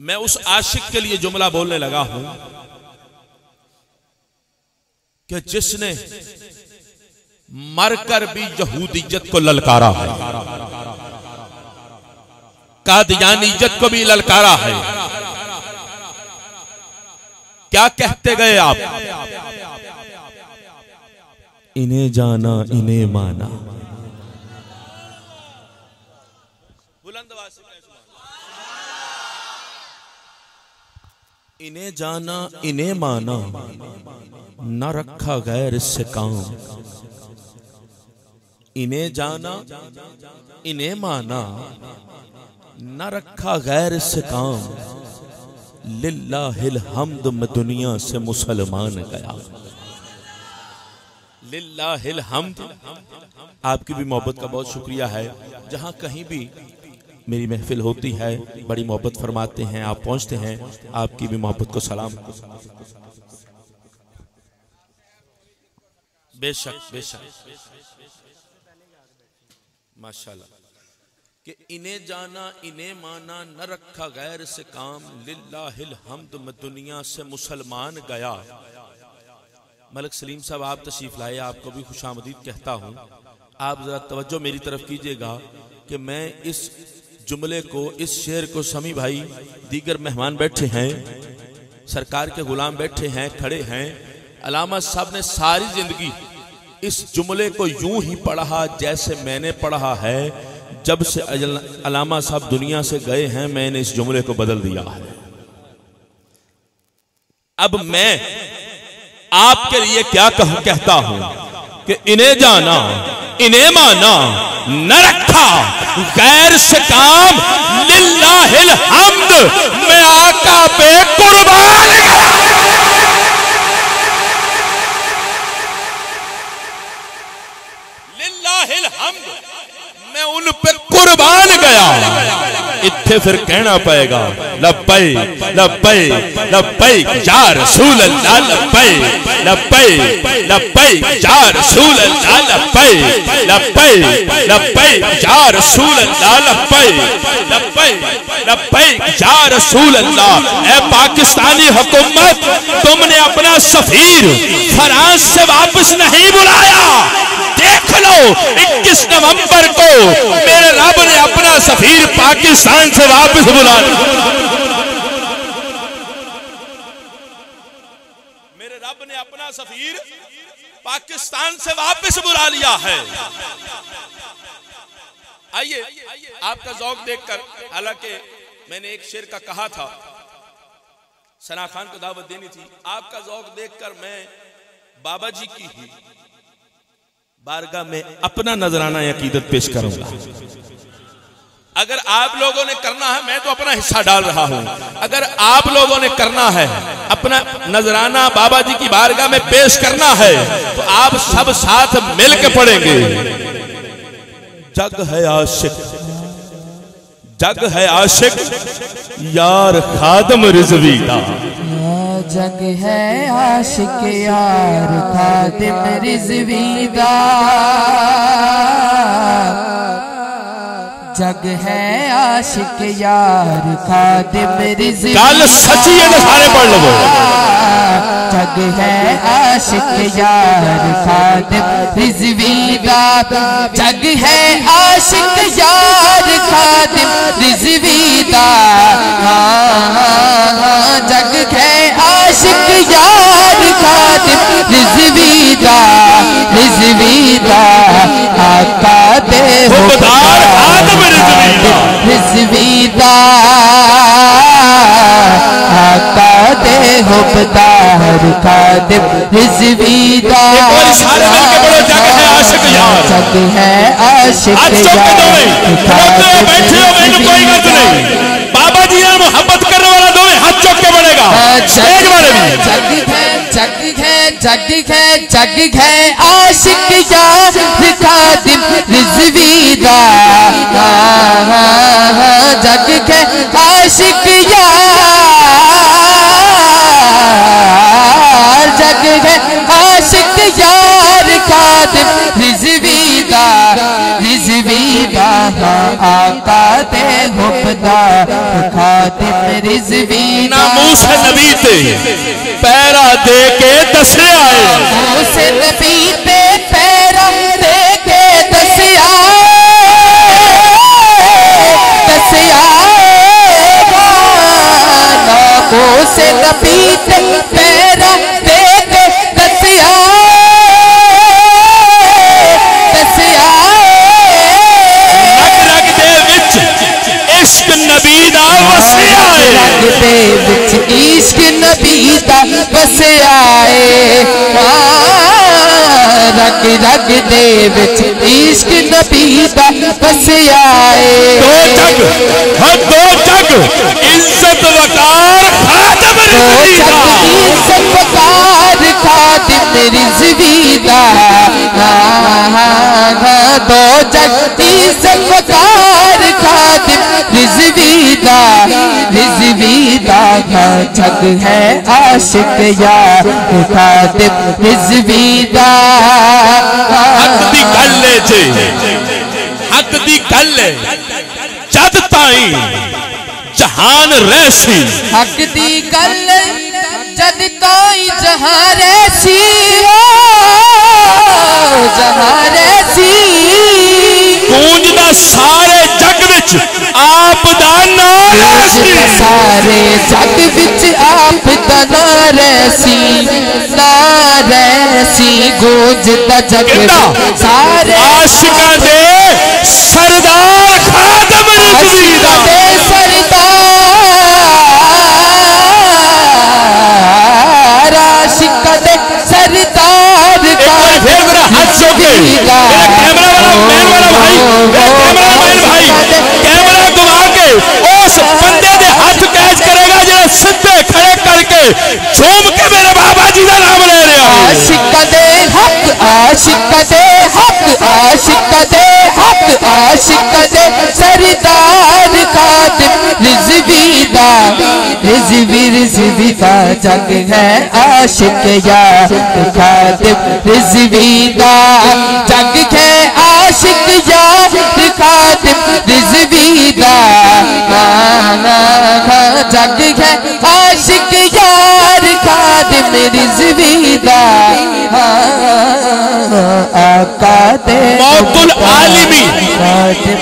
मैं उस आशिक के लिए जुमला बोलने लगा हूँ कि जिसने मरकर भी यहूदियत को ललकारा है, कादियानियत को भी ललकारा है। क्या कहते गए आप? इन्हें जाना, इन्हें माना। इन्हें जाना, इन्हें माना। न रखा गैर से काम। इन्हें जाना, इन्हें माना। न रखा गैर से काम। लिल्लाहिल हमद में दुनिया से मुसलमान गया। लिल्लाहिल हमद। आपकी भी मोहब्बत का बहुत शुक्रिया है। जहाँ कहीं भी मेरी महफिल होती है, बड़ी मोहब्बत फरमाते हैं, आप पहुँचते हैं, आपकी भी मोहब्बत को सलाम। बेशक बेशक। माशाल्लाह। कि इन्हें जाना, इन्हें माना, न रखा गैर से काम। लिल्लाहिल हमद, में दुनिया से मुसलमान गया। मलक सलीम साहब, आप तशरीफ़ लाए, आपको भी खुशामदीद कहता हूँ। आप जरा तवज्जो मेरी तरफ़ कीजिएगा कि मैं इस जुमले को इस शेर को समी भाई दीगर मेहमान बैठे हैं सरकार के गुलाम बैठे हैं खड़े हैं। अलामा साहब ने सारी ज़िंदगी इस जुमले को यूँ ही पढ़ा जैसे मैंने पढ़ा है। जब से अलामा साहब दुनिया से गए हैं मैंने इस जुमले को बदल दिया है। अब मैं आपके लिए क्या कह, कहता हूँ कि इन्हें जाना इन्हें माना न रखा गैर से काम लिल्लाहिल हमद, मैं आका पे कुर्बान लिल्ला हिल हमद, मैं उन पे कुर्बान गया। इत्थे फिर कहना पड़ेगा लब्बई लब्बई लब्बई या रसूल अल्लाह लब्बई लब्बई लब्बई या रसूल अल्लाह लब्बई लब्बई लब्बई या रसूल अल्लाह लब्बई लब्बई लब्बई या रसूल अल्लाह ए पाकिस्तानी हुकूमत, तुमने अपना सफीर फ्रांस से वापस नहीं बुलाया। देख लो 21 नवंबर को मेरे रब ने अपना सफीर पाकिस्तान से वापस बुला मेरे रब ने अपना सफीर पाकिस्तान से वापस बुला लिया है। आइए, आपका जौक देखकर, हालाँकि मैंने एक शेर का कहा था, सना खान को दावत देनी थी। आपका जौक देखकर मैं बाबा जी की ही बारगाह में अपना नजराना अकीदत पेश करूँगा। अगर आप लोगों ने करना है, मैं तो अपना हिस्सा डाल रहा हूँ। अगर आप लोगों ने करना है, अपना नजराना बाबा जी की बारगाह में पेश करना है तो आप सब साथ मिल के पढ़ेंगे। जग है आशिक, जग है आशिक, यार खादम रिजवी का जग है आशिक यार खादिम रिजवीदा जग है आशिक यार खादिम रिजवीदा सच्ची है तो सारे पढ़ लो। जग है आशिक यार खादिम रिजवीदा जग है आशिक यार खादिम। रिजवीदा जग है आशिक यार खादिम। रिजवीदा रिजवीदा आका दे खुदार आदम रिजवीदा रिजवीदा आका दे हुबदार खादिम। रिजवीदा एक बोलो जग है आशिक यार। जग है आशिक आज चौके यार। दोवे हो बैठे हो मैंने कोई गलत नहीं। बाबा जी मोहब्बत करने वाला दोवे हाथ चौक के बढ़ेगा एक बार भी। जग है जग है जग है जग है। आशिक यार रिजवीदा। जग है आशिक रिजवीदा रिजवीदा आका दे हुब हुबदा खातिम रिजवी ना मूसा नबी ते पैरा दे के दसिया नबी ਜੱਗ ਦੇ ਵਿੱਚ ਇਸ਼ਕ ਨਬੀ ਦਾ ਵਸਿਆ ਏ ਦੋ ਜੱਗ ਹਾਂ ਦੋ ਜੱਗ ਇੱਜ਼ਤ ਵਕਾਰ ਖਾਦਮ ਰਿਜ਼ਵੀ ਦਾ ਇੱਜ਼ਤ ਵਕਾਰ ਖਾਦਮ ਰਿਜ਼ਵੀ ਦਾ ਦੋ ਜੱਗ ਇੱਜ਼ਤ ਵਕਾਰ ਖਾਦਮ ਰਿਜ਼ਵੀ ਦਾ ਰਿਜ਼ਵੀ ਦਾ यहाँ ठग है आशिक या उठा दे। रिजवीदा हक दी गल जद ताई जहान रैसी। हक दी गल जद ताई जहान रैसी। जहान रैसी। गूंजदा सा सद बिच आप नारैसी नारैसी गूंजता जग सारे आशिका दे सरदार खादम रसूल हक आशिक आशिक हक आशिक दे सरदार खातिम रिजवी दा रिजवी रिजवी का जग आशिक दा जग है आशिक या खातिम रिजवी दा जग है आशिक यार दे मेरी ज़िंदा आका दे मौतुल आलिमी।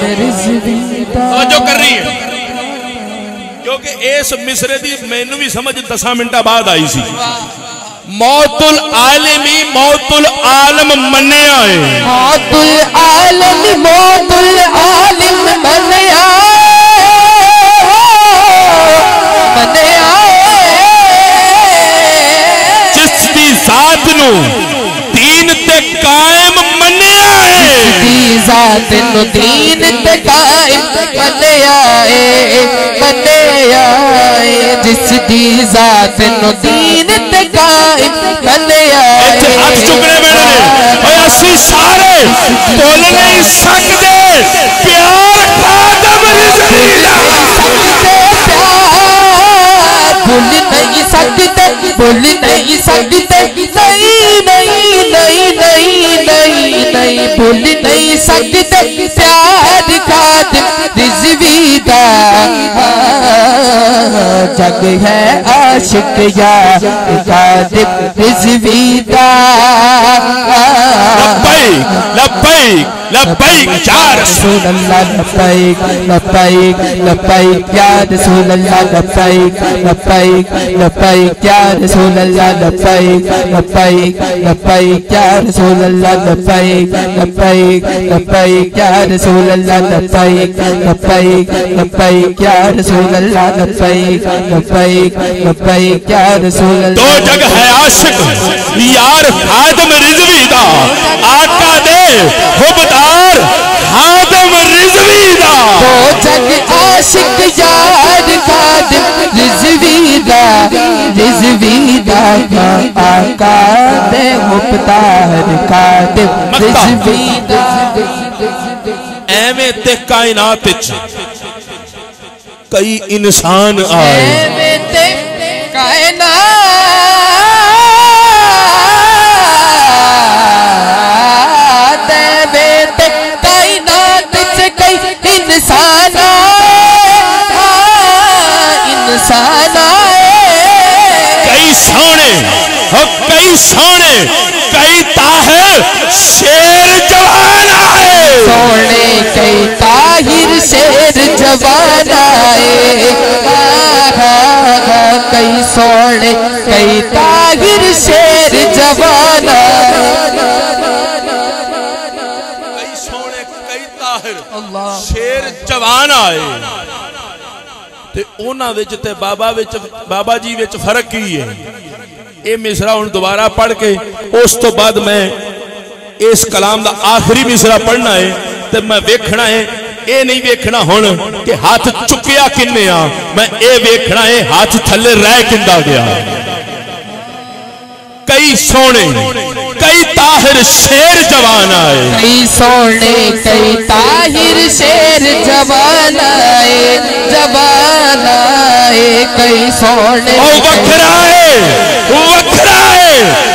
मेरी ज़िंदा जो कर रही है। क्योंकि इस मिसरे की मैनू भी समझ दसा मिनटा बाद आई सी। मौतुल आलमी मौतुल आलम मने आए मौतुल आलमी मौतुल आलम मने आए जात दीन कायम मनिया है। दी जात दीन कायम मनिया जिस दी जात दीन कायम मनिया सारे बोल नहीं सकते प्यार सकते भूल नहीं सकते नहीं नहीं नहीं नहीं नहीं नहीं भूल नहीं सकते प्यार खातिम रिजवीदा। जग है आशिक या खातिम रिजवी लब्बैक लब्बैक। लब्बैक या रसूल अल्लाह लब्बैक लब्बैक लब्बैक या रसूल अल्लाह लब्बैक लब्बैक लब्बैक या रसूल अल्लाह लब्बैक लब्बैक लब्बैक या रसूल अल्लाह लब्बैक लब्बैक लब्बैक या रसूल अल्लाह लब्बैक लब्बैक लब्बैक या रसूल अल्लाह लब्बैक लब्बैक लब्बैक या रसूल दो जग है आशिक यार खादम रिजवी दा आका दे हुबदार आदम रिजवी दा। तो जग आशिक यार खादम रिजवी दा रिजवी दा का आका दे हुबदार रिजवी दा। ते कायनात कई इंसान आए। ताहिर शेर जवान आए कई सोने कई ताहिर शेर जवान कई सोने कई ताहिर शेर जवान आए ਤੇ ਉਹਨਾਂ ਵਿੱਚ ਤੇ ਬਾਬਾ ਵਿੱਚ ਬਾਬਾ ਜੀ ਵਿੱਚ ਫਰਕ ਕੀ ਹੈ ਇਹ ਮਿਸਰਾ ਹੁਣ ਦੁਬਾਰਾ ਪੜ੍ਹ ਕੇ ਉਸ ਤੋਂ ਬਾਅਦ ਮੈਂ ਇਸ ਕਲਾਮ ਦਾ ਆਖਰੀ ਮਿਸਰਾ ਪੜ੍ਹਨਾ ਹੈ ਤੇ ਮੈਂ ਵੇਖਣਾ ਹੈ ਇਹ ਨਹੀਂ ਵੇਖਣਾ ਹੁਣ ਕਿ ਹੱਥ ਚੁੱਕਿਆ ਕਿੰਨੇ ਆ ਮੈਂ ਇਹ ਵੇਖਣਾ ਹੈ ਹੱਥ ਥੱਲੇ ਰਹਿ ਕਿੰਦਾ ਗਿਆ कई सोने कई ताहिर शेर जवान आए कई सोने कई ताहिर शेर जवान आए जवान आए कई सोने ओ वखराए वखराए वखराए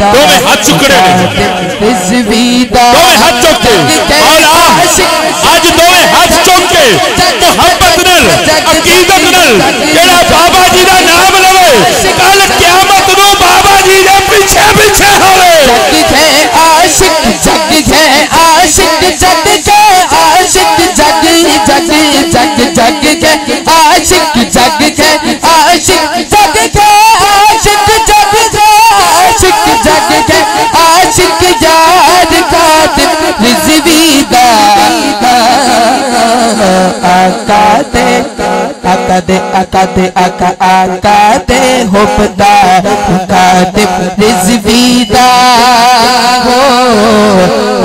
दोवे हाथ चुकड़े ने रिजवीदा दोवे हाथ चुके मौला आज दोवे हाथ चुके मोहब्बत नल अकीदत नल जेड़ा बाबा जी दा नाम लवे कल कियामत नु बाबा जी दे पीछे पीछे होवे जग है आशिक जग है आशिक जग है आशिक जग जग जग जग है। आशिक आका दे आका दे आका दे आका आका दे हुबदा खातिम रिजवीदा। हो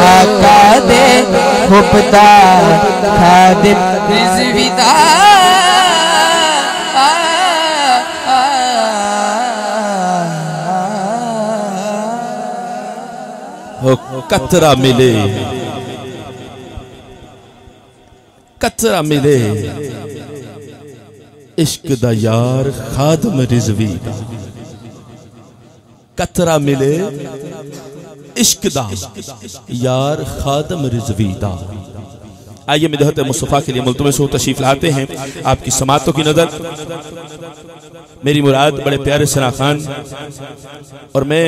आका दे हुबदा रिजवीदा। कतरा मिले। कतरा मिले। इश्क दा यार खादम रिजवी। दा कतरा मिले, इश्क दा यार खादम रिजवी दा। आइए मिदहत मुस्तफ़ा के लिए मुल्तमे से तशीफ लाते हैं। आपकी समातों की नज़र। मेरी मुराद, बड़े प्यारे सना खान। और मैं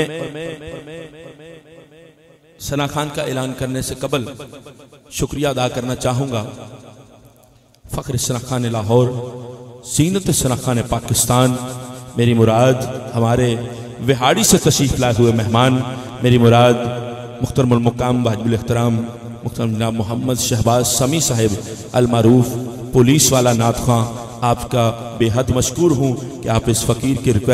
सना खान का ऐलान करने से कबल शुक्रिया अदा करना चाहूँगा। फ़ख्र शनाखा ने लाहौर, सीनत शनाखा ने पाकिस्तान। मेरी मुराद, हमारे विहाड़ी से तशीफ लाए हुए मेहमान। मेरी मुराद मुख्तरमकाम वाजबुल मुख्तर जनाब मोहम्मद शहबाज समी साहिब अलमारूफ, पुलिस वाला नात खां आपका बेहद मशहूर हूँ कि आप इस फ़कीर की रिक्वेस्ट